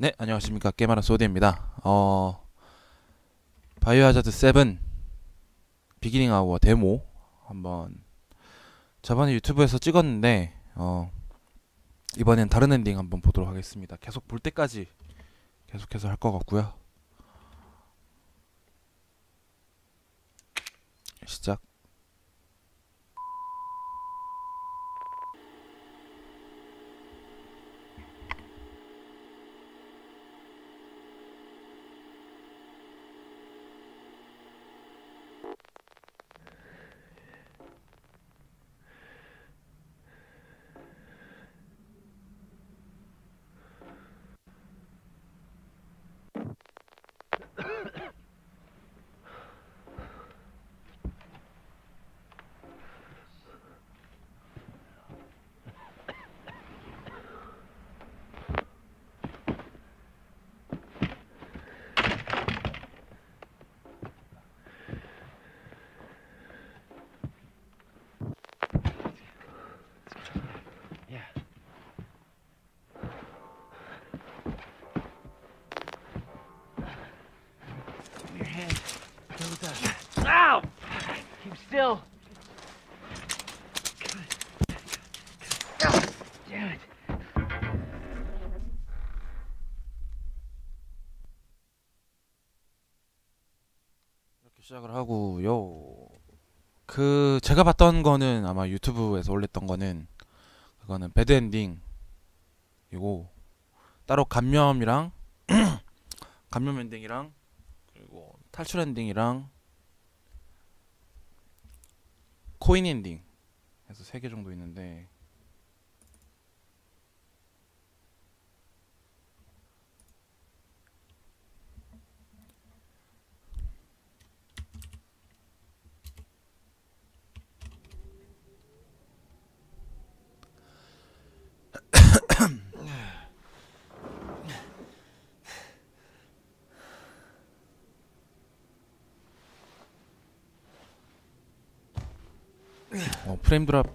네, 안녕하십니까. 게임하는 소디입니다. 어, Biohazard 7 Beginning Hour 데모 한번 저번에 유튜브에서 찍었는데 어, 이번엔 다른 엔딩 한번 보도록 하겠습니다. 계속 볼 때까지 계속해서 할 것 같고요. 시작. Still. Damn it. 이렇게 시작을 하고요. 그 제가 봤던 거는 아마 유튜브에서 올렸던 거는 그거는 배드 엔딩이고 따로 감염이랑 감염 엔딩이랑 그리고 탈출 엔딩이랑 코인 엔딩 해서 세 개 정도 있는데 어, 프레임 드랍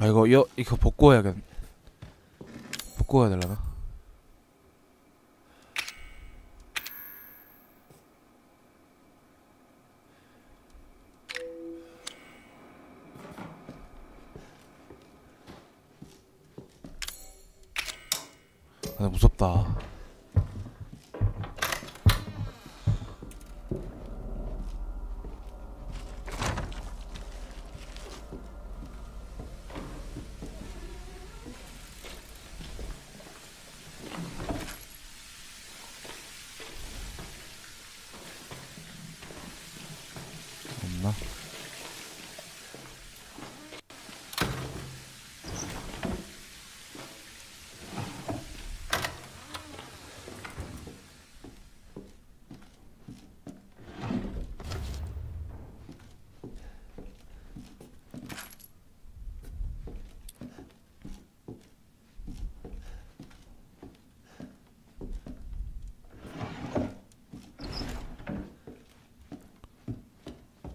아 이거 이거 이거 복구 해야겠 복구 해야 되려나? 아, 무섭다. 없나?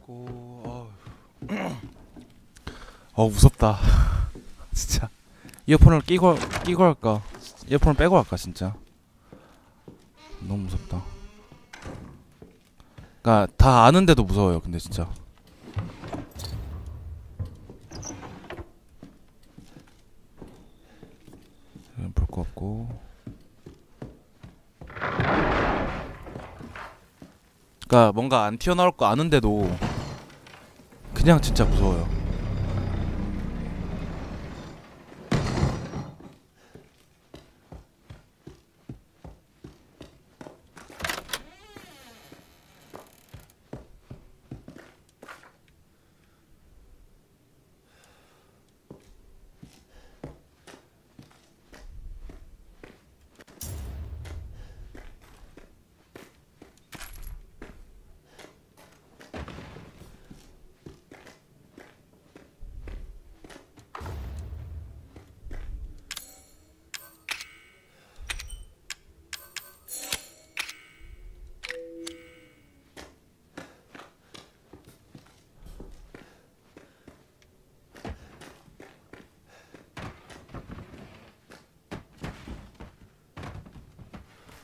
고... 어 무섭다. 진짜. 이어폰을 끼고 끼고 할까? 이어폰을 빼고 할까 진짜? 너무 무섭다. 그니까 다 아는데도 무서워요 근데 진짜. 볼 거 없고. 그니까 뭔가 안 튀어나올 거 아는데도 그냥 진짜 무서워요.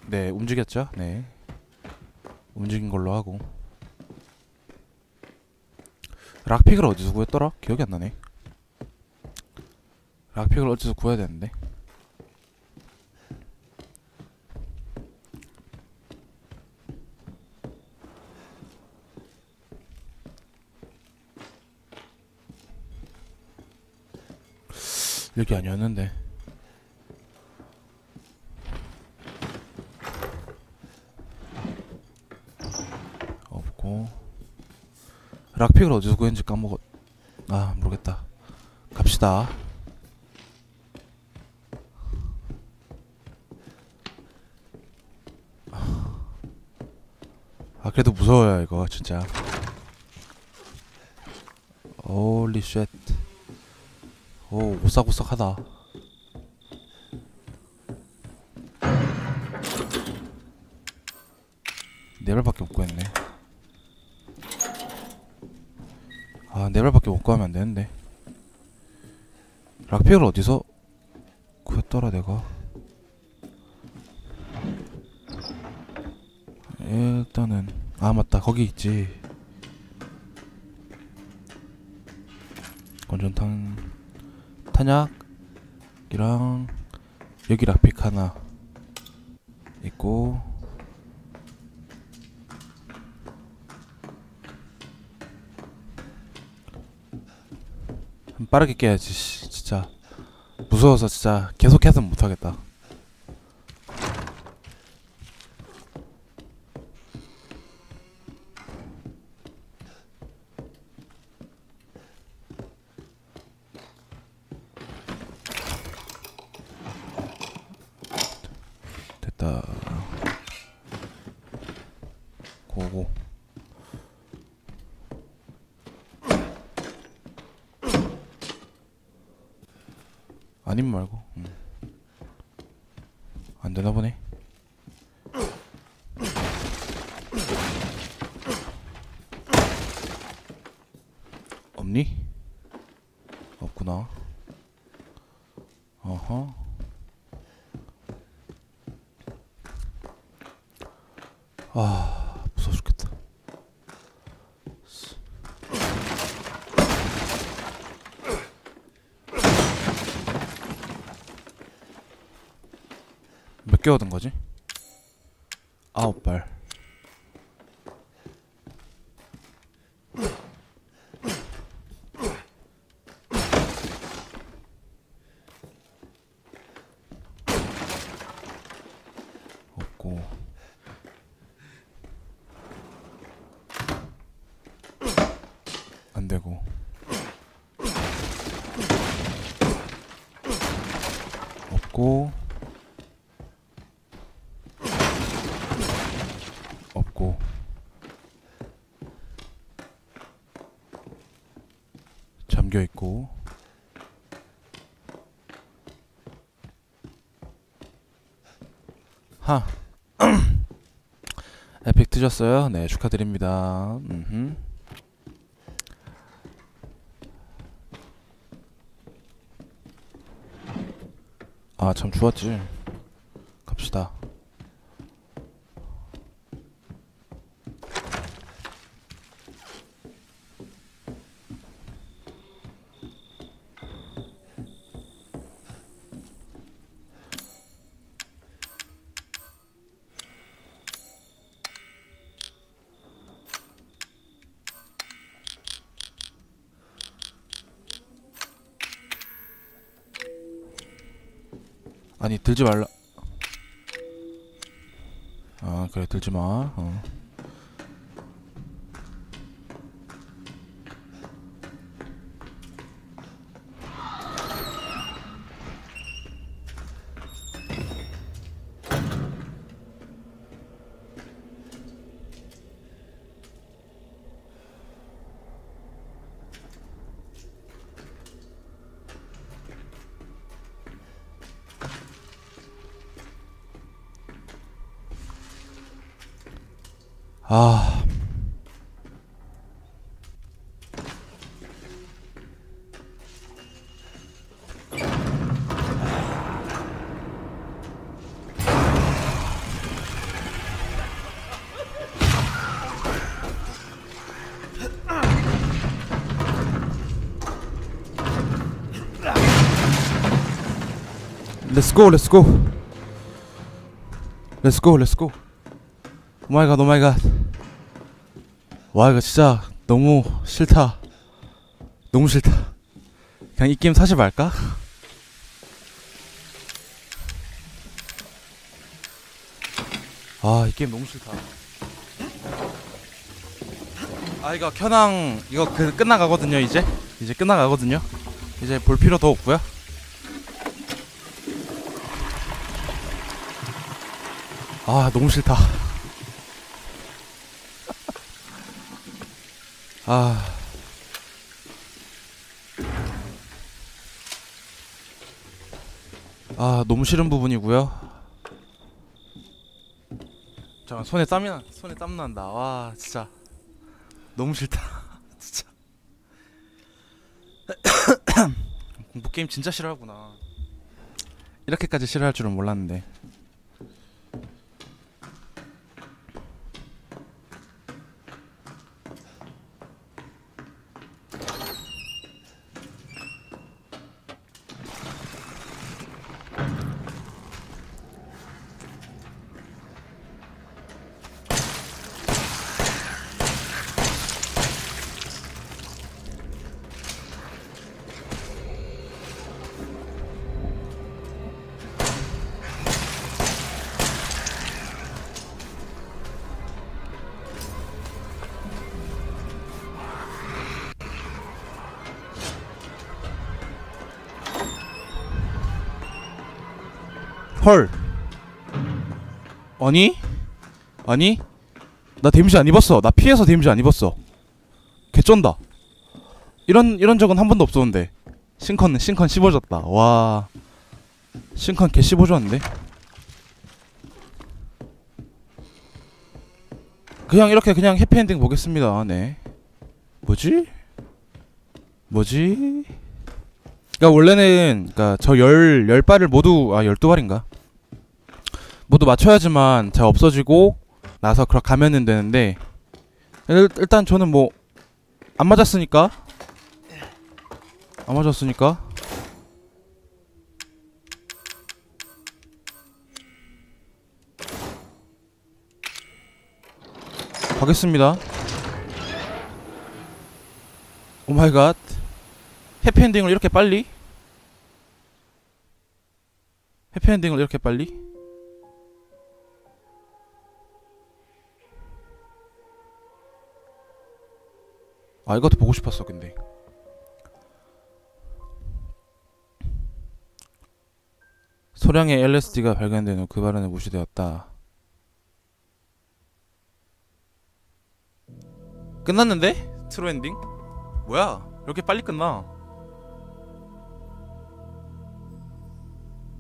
네 움직였죠. 네. 움직인 걸로 하고. 락픽을 어디서 구했더라? 기억이 안 나네. 락픽을 어디서 구해야 되는데? 여기 아니었는데 없고 락픽을 어디서 구했는지 까먹었 아 모르겠다. 갑시다. 아 그래도 무서워요 이거 진짜. Holy shit 오 오싹오싹하다. 네 발밖에 못 구했네 아, 네 발밖에 못 구하면 안 되는데. lockpick을 어디서 구했더라, 내가. 일단은, 아, 맞다. 거기 있지. 건전탄, 탄약이랑, 여기 락픽 하나 있고, 빠르게 깨야지 씨, 진짜. 무서워서 진짜 계속해서 못하겠다. 됐다. 고고 아님 말고 음. 안 되나 보네. 없니? 없구나. 어허. 아 무서워 죽겠다. 몇 개 얻은 거지? 아홉 발. 없고. 안 되고. 없고. 없고 잠겨 있고 하 에픽 뜨셨어요? 네 축하드립니다. 음흠. 아참 좋았지. 아니 들지 말라. 아 그래 들지 마. 어. Ah. Let's go, let's go. Let's go, let's go. Oh my god, oh my god. 와 이거 진짜 너무 싫다. 너무 싫다. 그냥 이 게임 사지 말까? 아 이 게임 너무 싫다. 아 이거 켜낭 이거 그 끝나가거든요 이제? 이제 끝나가거든요? 이제 볼 필요 더 없고요. 아 너무 싫다 아 아, 너무 싫은 부분이고요. 잠깐 손에 땀이 나, 손에 땀 난다. 와, 진짜 너무 싫다. 진짜. 공포 게임 진짜 싫어하구나. 이렇게까지 싫어할 줄은 몰랐는데. 헐. 아니? 아니? 나 데미지 안 입었어. 나 피해서 데미지 안 입었어. 개쩐다. 이런 이런 적은 한 번도 없었는데. 싱컨 싱컨 씹어졌다. 와. 싱컨 개 씹어줬는데. 그냥 이렇게 그냥 해피엔딩 보겠습니다. 네. 뭐지? 뭐지? 그러니까 원래는 그러니까 저 열 열 발을 모두 아 열두 발인가 모두 맞춰야지만 제가 없어지고 나서 그렇게 가면은 되는데 일, 일단 저는 뭐 안 맞았으니까 안 맞았으니까 가겠습니다. Oh my god. 해피엔딩을 이렇게 빨리? 해피엔딩을 이렇게 빨리? 아 이것도 보고 싶었어 근데 소량의 LSD가 발견된 후 그 발언에 무시되었다 끝났는데? True 엔딩? 뭐야 이렇게 빨리 끝나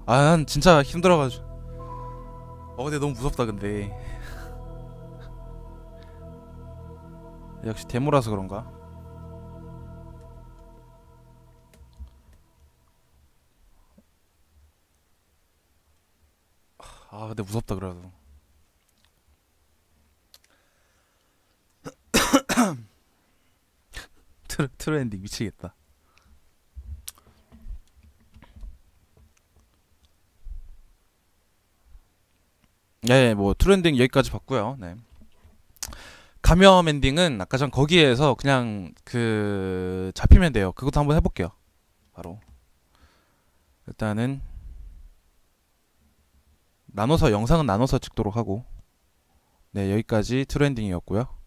아, 난 진짜 힘들어가지고. 어, 근데 너무 무섭다, 근데. 역시 데모라서 그런가? 근데 무섭다, 그래도. True, true 엔딩 미치겠다. 네, 뭐 true 엔딩 여기까지 봤고요. 네. 감염 엔딩은 아까 전 거기에서 그냥 그 잡히면 돼요. 그것도 한번 해볼게요. 바로 일단은 나눠서 영상은 나눠서 찍도록 하고 네 여기까지 트렌딩이었고요.